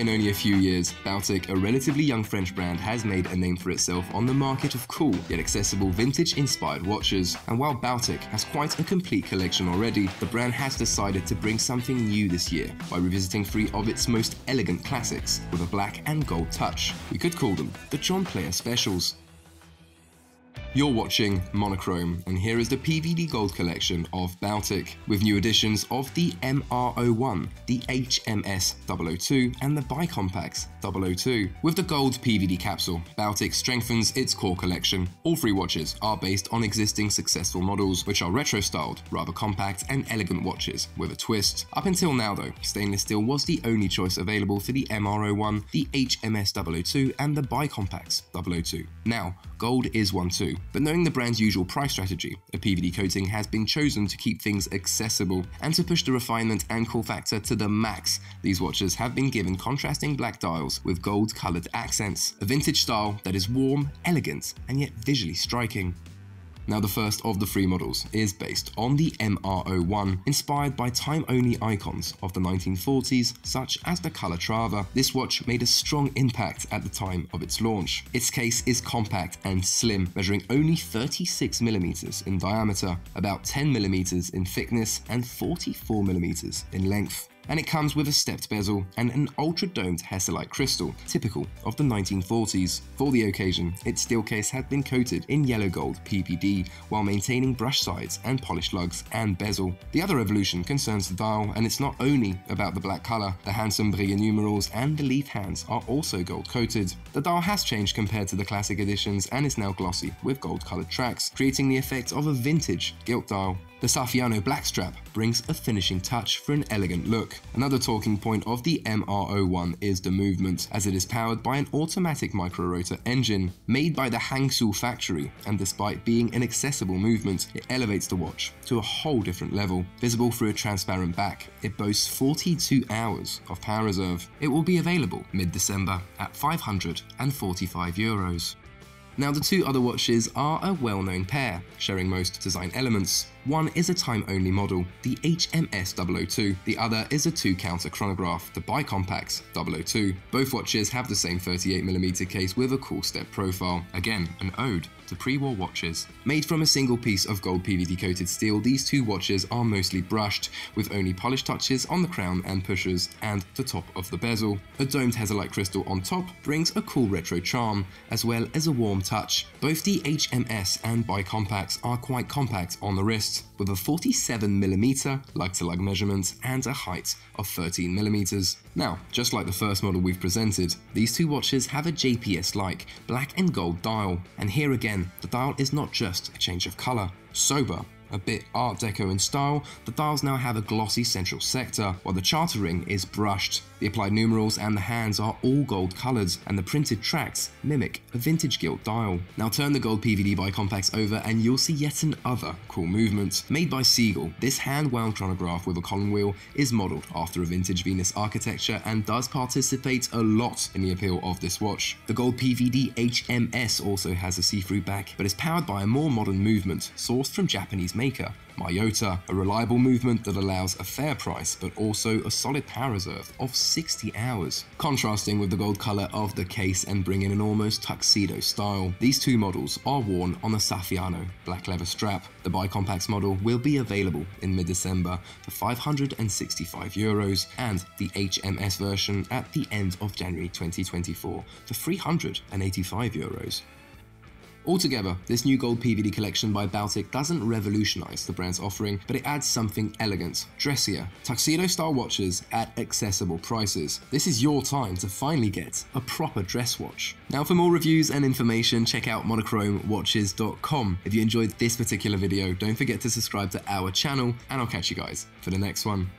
In only a few years, Baltic, a relatively young French brand, has made a name for itself on the market of cool yet accessible vintage-inspired watches. And while Baltic has quite a complete collection already, the brand has decided to bring something new this year by revisiting three of its most elegant classics with a black and gold touch. We could call them the John Player Specials. You're watching Monochrome, and here is the PVD Gold collection of Baltic, with new editions of the MR01, the HMS 002, and the Bicompax 002. With the gold PVD capsule, Baltic strengthens its core collection. All three watches are based on existing successful models, which are retro-styled, rather compact and elegant watches with a twist. Up until now though, stainless steel was the only choice available for the MR01, the HMS 002, and the Bicompax 002. Now, gold is one too, but knowing the brand's usual price strategy, a PVD coating has been chosen to keep things accessible and to push the refinement and cool factor to the max. These watches have been given contrasting black dials with gold coloured accents, a vintage style that is warm, elegant, and yet visually striking. Now the first of the three models is based on the MR01, inspired by time-only icons of the 1940s such as the Calatrava. This watch made a strong impact at the time of its launch. Its case is compact and slim, measuring only 36mm in diameter, about 10mm in thickness and 44mm in length and it comes with a stepped bezel and an ultra-domed Hesalite crystal, typical of the 1940s. For the occasion, its steel case had been coated in yellow gold PVD while maintaining brush sides and polished lugs and bezel. The other evolution concerns the dial, and it's not only about the black colour, the handsome Breguet numerals and the leaf hands are also gold coated. The dial has changed compared to the classic editions and is now glossy with gold coloured tracks, creating the effect of a vintage gilt dial. The Saffiano blackstrap brings a finishing touch for an elegant look. Another talking point of the MR01 is the movement, as it is powered by an automatic micro-rotor engine made by the Hangzhou factory, and despite being an accessible movement, it elevates the watch to a whole different level. Visible through a transparent back, it boasts 42 hours of power reserve. It will be available mid-December at 545 euros. Now the two other watches are a well-known pair, sharing most design elements. One is a time-only model, the HMS 002, the other is a two-counter chronograph, the Bicompax 002. Both watches have the same 38mm case with a cool step profile, again an ode to pre-war watches. Made from a single piece of gold PVD coated steel, these two watches are mostly brushed, with only polished touches on the crown and pushers and the top of the bezel. A domed Hesalite crystal on top brings a cool retro charm, as well as a warm touch. Both the HMS and Bicompax are quite compact on the wrist, with a 47mm lug-to-lug measurement and a height of 13mm. Now, just like the first model we've presented, these two watches have a JPS-like black and gold dial, and here again, the dial is not just a change of colour. Sober, a bit Art Deco in style, the dials now have a glossy central sector, while the chapter ring is brushed. The applied numerals and the hands are all gold coloured, and the printed tracks mimic a vintage gilt dial. Now turn the gold PVD Bicompax over and you'll see yet another cool movement. Made by Seagull, this hand-wound chronograph with a column wheel is modelled after a vintage Venus architecture and does participate a lot in the appeal of this watch. The gold PVD HMS also has a see-through back, but is powered by a more modern movement sourced from Japanese maker, Miyota, a reliable movement that allows a fair price but also a solid power reserve of 60 hours. Contrasting with the gold colour of the case and bringing an almost tuxedo style, these two models are worn on the Saffiano black leather strap. The Bicompax model will be available in mid-December for 565 euros and the HMS version at the end of January 2024 for 385 euros. Altogether, this new gold PVD collection by Baltic doesn't revolutionize the brand's offering, but it adds something elegant, dressier, tuxedo-style watches at accessible prices. This is your time to finally get a proper dress watch. Now for more reviews and information, check out monochromewatches.com. If you enjoyed this particular video, don't forget to subscribe to our channel, and I'll catch you guys for the next one.